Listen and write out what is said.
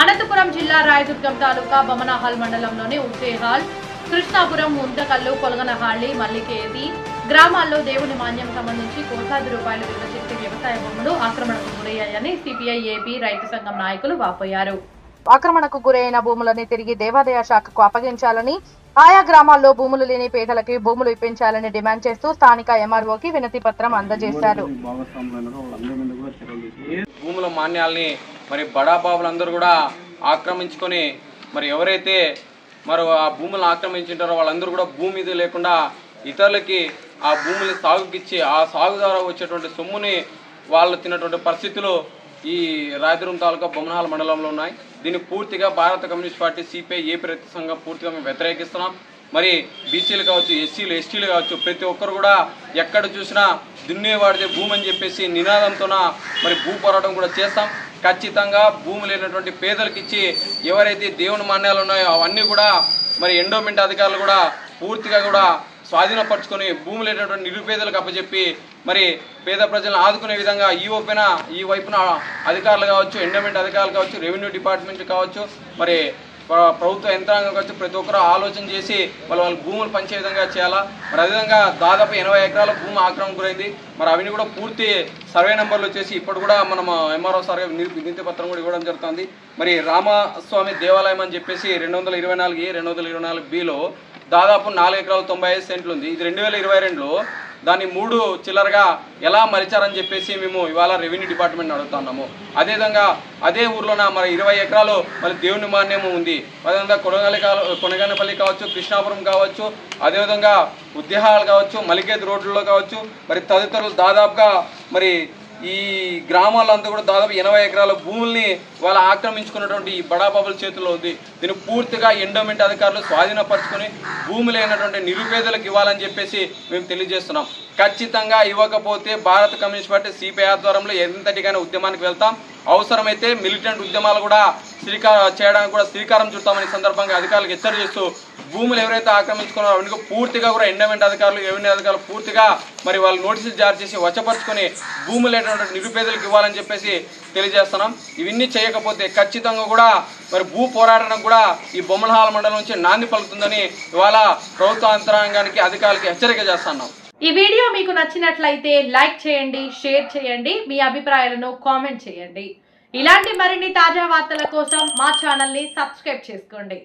అనంతపురం జిల్లా రాయదుర్గం తాలూకా బమనహాల్ మండలంలోని ఉసేహాల్ కృష్ణాపురం ఉంటకల్లు కొలగనహాళి మల్లికేది గ్రామాల్లో దేవుని మాన్యం సంబంధించి కోట్లాది రూపాయలు విలువ చేసే వ్యవసాయ భూములు ఆక్రమణకు గురయ్యాయని సిపిఐ ఏపీ రైతు సంఘం నాయకులు వాపోయారు. ఆక్రమణకు గురైన భూములని తిరిగి దేవాదాయ శాఖకు అప్పగించాలని ఆయా గ్రామాల్లో భూములు లేని పేదలకి భూములు ఇప్పించాలని డిమాండ్ చేస్తూ స్థానిక ఎంఆర్ఓకి వినతి పత్రం అందజేశారు. భూముల మాన్యాల్ని మరి బడాబాబులందరూ కూడా ఆక్రమించుకొని మరి ఎవరైతే మరి ఆ భూములను ఆక్రమించుంటారో వాళ్ళందరూ కూడా భూమి మీద లేకుండా ఇతరులకి ఆ భూములు సాగుకిచ్చి ఆ సాగు ద్వారా వచ్చేటువంటి సొమ్ముని వాళ్ళు తిన్నటువంటి పరిస్థితులు ఈ రాయదుర్గం తాలూకా బొమ్మనహాల మండలంలో ఉన్నాయి. దీన్ని పూర్తిగా భారత కమ్యూనిస్ట్ పార్టీ సిపిఐ ఏపీ రైతు సంఘం పూర్తిగా మేము వ్యతిరేకిస్తున్నాం. మరి బీసీలు కావచ్చు ఎస్సీలు ఎస్టీలు కావచ్చు ప్రతి ఒక్కరు కూడా ఎక్కడ చూసినా దున్నేవాడిదే భూమి అని చెప్పేసి నినాదంతోన మరి భూ పోరాటం కూడా చేస్తాం. ఖచ్చితంగా భూమి లేనటువంటి పేదలకు ఇచ్చి ఎవరైతే దేవుని మాన్యాలు ఉన్నాయో అవన్నీ కూడా మరి ఎండోమెంట్ అధికారులు కూడా పూర్తిగా కూడా స్వాధీనపరచుకొని భూములు లేనటువంటి నిరుపేదలకు అప్పచెప్పి మరి పేద ప్రజలను ఆదుకునే విధంగా ఈ వైపున ఈ వైపున అధికారులు కావచ్చు ఎండోమెంట్ అధికారులు కావచ్చు రెవెన్యూ డిపార్ట్మెంట్ కావచ్చు మరి ప్రభుత్వ యంత్రాంగం కావచ్చు ప్రతి ఒక్కరు ఆలోచన చేసి వాళ్ళ వాళ్ళ భూములు పంచే విధంగా చేయాలా? మరి అదేవిధంగా దాదాపు ఎనభై ఎకరాల భూమి ఆక్రమణ గురైంది. మరి అవన్నీ కూడా పూర్తి సర్వే నెంబర్లు వచ్చేసి ఇప్పుడు కూడా మనం ఎంఆర్ఓ సర్వే వినతి పత్రం కూడా ఇవ్వడం జరుగుతుంది. మరి రామస్వామి దేవాలయం అని చెప్పేసి రెండు వందల ఇరవై నాలుగు ఏ రెండు వందల ఇరవై నాలుగు బిలో దాదాపు నాలుగు ఎకరాలు తొంభై ఐదు సెంట్లు ఉంది. ఇది రెండు వేల ఇరవై రెండులో దాన్ని మూడు చిల్లరగా ఎలా మలిచారని చెప్పేసి మేము ఇవాళ రెవెన్యూ డిపార్ట్మెంట్ అడుగుతున్నాము అదేవిధంగా అదే ఊర్లోన మరి ఇరవై ఎకరాలు మరి దేవుని మాన్యము ఉంది. అదేవిధంగా కొనగాలి కొనగానపల్లి కావచ్చు కృష్ణాపురం కావచ్చు అదేవిధంగా ఉద్యాహాలు కావచ్చు మలికేత్ రోడ్లలో కావచ్చు మరి తదితరులు దాదాపుగా మరి ఈ గ్రామాలంతా కూడా దాదాపు ఎనభై ఎకరాల భూముల్ని వాళ్ళు ఆక్రమించుకున్నటువంటి ఈ బడాబాబుల చేతిలో ఉంది. దీన్ని పూర్తిగా ఎండోమెంట్ అధికారులు స్వాధీనపరచుకొని భూములైనటువంటి నిరుపేదలకు ఇవ్వాలని చెప్పేసి మేము తెలియజేస్తున్నాం. ఖచ్చితంగా ఇవ్వకపోతే భారత కమ్యూనిస్ట్ పార్టీ సిపిఐ ఆధ్వర్యంలో ఎంతటికైనా ఉద్యమానికి వెళ్తాం. అవసరమైతే మిలిటెంట్ ఉద్యమాలు కూడా శ్రీకారం చేయడానికి కూడా శ్రీకారం చుడతామని సందర్భంగా అధికారులకు హెచ్చరి చేస్తూ భూములు ఎవరైతే ఆక్రమించుకున్నారో అవన్నీ పూర్తిగా కూడా ఎండమెంట్ అధికారులు రెవెన్యూ అధికారులు పూర్తిగా మరి వాళ్ళు నోటీసులు జారీ చేసి వచ్చపరుచుకొని భూములు లేనటువంటి నిరుపేదలకు ఇవ్వాలని చెప్పేసి తెలియజేస్తున్నాం. ఇవన్నీ చేయకపోతే ఖచ్చితంగా కూడా మరి భూ పోరాటం కూడా ఈ బొమ్మలహాల మండలం నుంచి నాంది పలుకుతుందని ఇవాళ ప్రభుత్వ యంత్రాంగానికి అధికారులకి హెచ్చరిక చేస్తున్నాం. ఈ వీడియో మీకు నచ్చినట్లయితే లైక్ చేయండి షేర్ చేయండి మీ అభిప్రాయాలను కామెంట్ చేయండి. ఇలాంటి మరిన్ని తాజా వార్తల కోసం మా ఛానల్ని సబ్స్క్రైబ్ చేసుకోండి.